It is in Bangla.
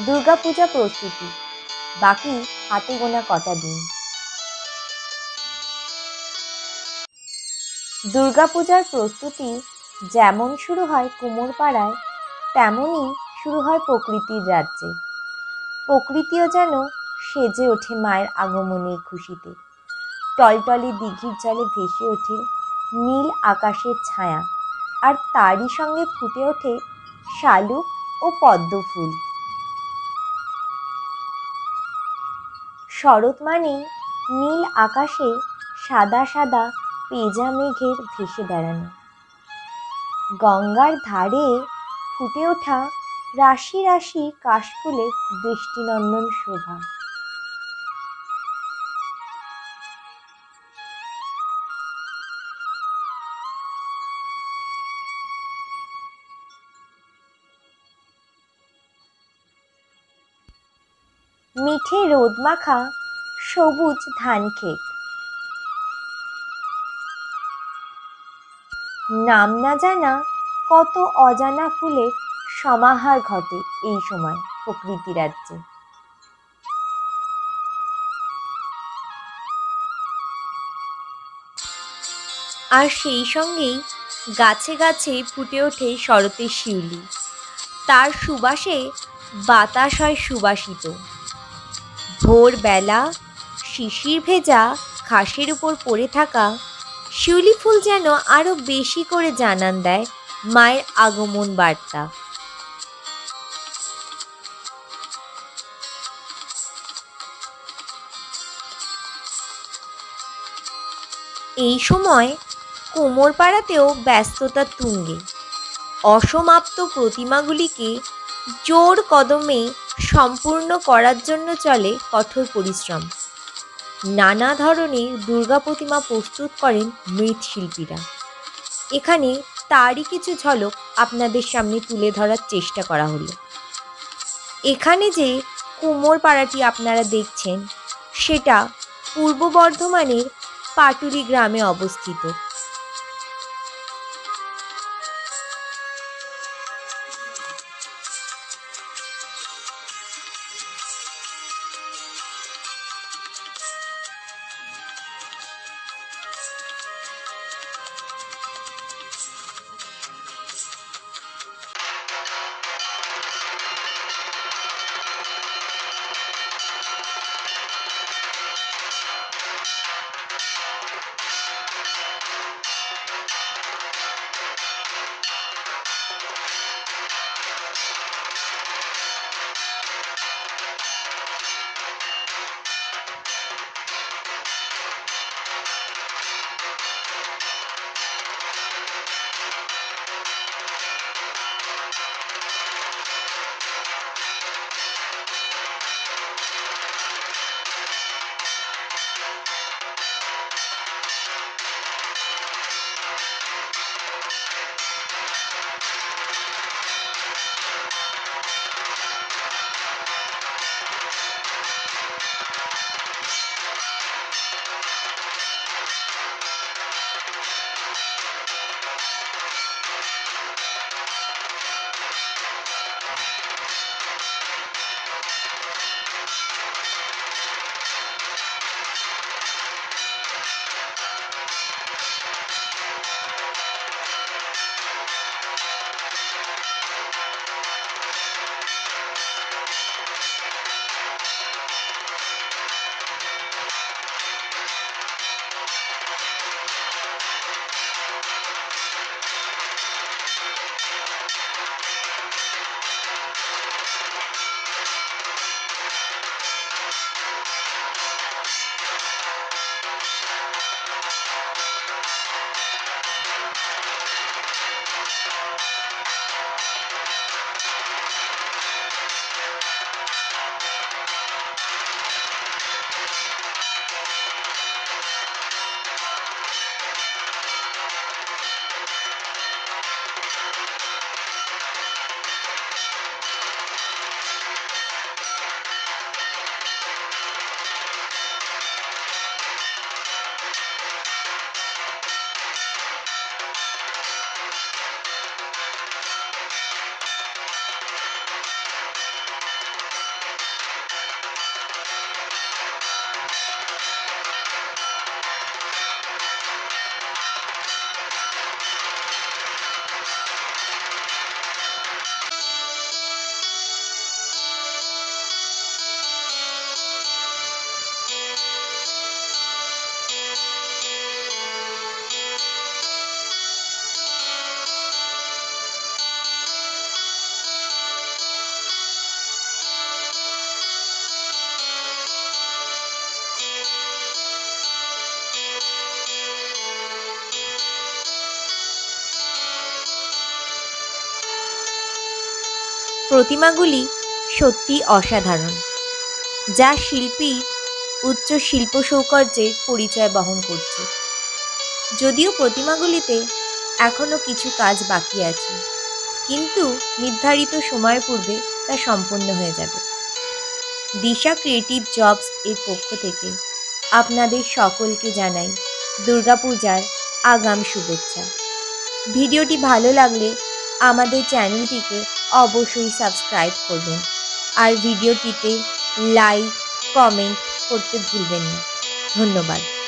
দুর্গাপূজা প্রস্তুতি। বাকি হাতে গোনা কটা দিন। দুর্গাপূজার প্রস্তুতি যেমন শুরু হয় কুমোরপাড়ায়, তেমনই শুরু হয় প্রকৃতির রাজ্যে। প্রকৃতিও যেন সেজে ওঠে মায়ের আগমনের খুশিতে। টলটলে দিঘির জলে ভেসে ওঠে নীল আকাশের ছায়া, আর তারই সঙ্গে ফুটে ওঠে শালুক ও পদ্ম ফুল। শরৎ মানেই নীল আকাশে সাদা সাদা পেজা মেঘের ভেসে বেড়ানো। গঙ্গার ধারে ফুটে ওঠা রাশি রাশি কাশফুলের বৃষ্টিনন্দন শোভা। মিঠে রোদ মাখা সবুজ ধান ক্ষেত। নাম না জানা কত অজানা ফুলের সমাহার ঘটে এই সময় প্রকৃতি রাজ্যে। আর সেই সঙ্গেই গাছে গাছে ফুটে ওঠে শরতের শিউলি। তার সুবাসে বাতাস হয় সুবাসিত। ভোরবেলা শিশির ভেজা ঘাসের উপর পড়ে থাকা শিউলি ফুল যেন আরও বেশি করে জানান দেয় মায়ের আগমন বার্তা। এই সময় কোমরপাড়াতেও ব্যস্ততা তুঙ্গে। অসমাপ্ত প্রতিমাগুলিকে জোর কদমে সম্পূর্ণ করার জন্য চলে কঠোর পরিশ্রম। নানা ধরনের দুর্গা প্রতিমা প্রস্তুত করেন মৃৎশিল্পীরা। এখানে তারই কিছু ঝলক আপনাদের সামনে তুলে ধরার চেষ্টা করা হলো। এখানে যে কুমোর পাড়াটি আপনারা দেখছেন, সেটা পূর্ব বর্ধমানের পাটুলি গ্রামে অবস্থিত। প্রতিমাগুলি সত্যি অসাধারণ, যা শিল্পী উচ্চ শিল্প সৌকর্যের পরিচয় বহন করছে। যদিও প্রতিমাগুলিতে এখনও কিছু কাজ বাকি আছে, কিন্তু নির্ধারিত সময়ের পূর্বে তা সম্পন্ন হয়ে যাবে। দিশা ক্রিয়েটিভ জবস এর পক্ষ থেকে আপনাদের সকলকে জানাই দুর্গাপূজার আগাম শুভেচ্ছা। ভিডিওটি ভালো লাগলে আমাদের চ্যানেলটিকে অবশ্যই সাবস্ক্রাইব করবেন। আর ভিডিওটিতে লাইক কমেন্ট করতে ভুলবেন না। ধন্যবাদ।